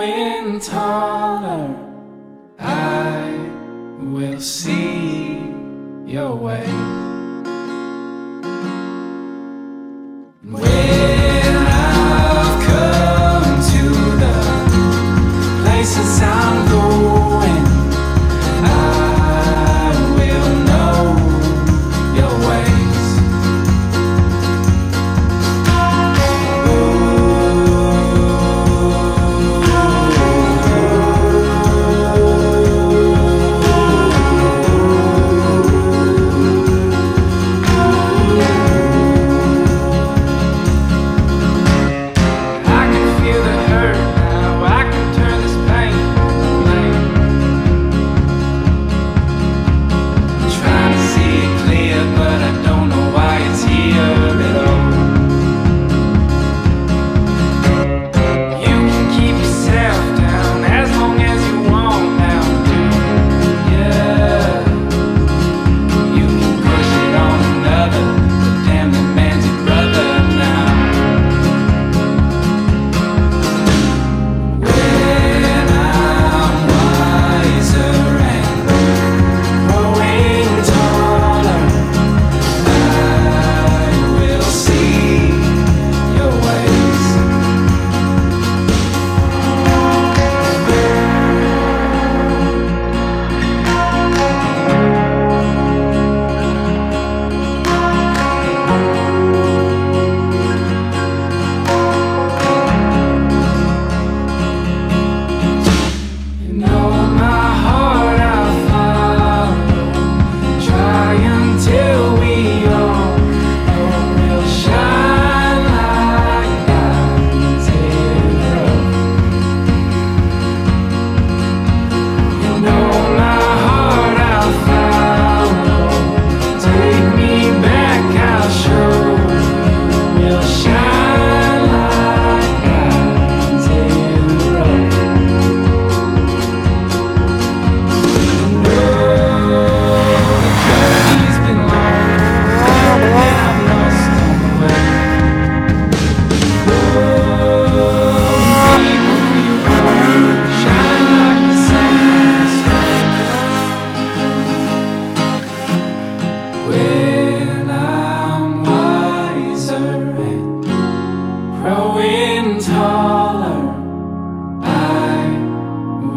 growing taller, I will see your way. When I've come to the places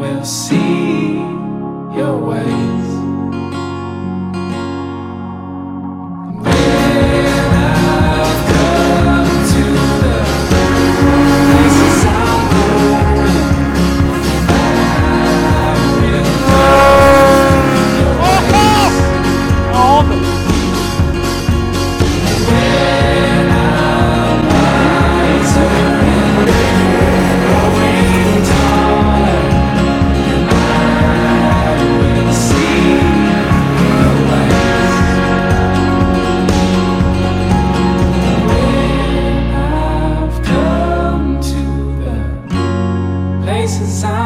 will see your ways. places I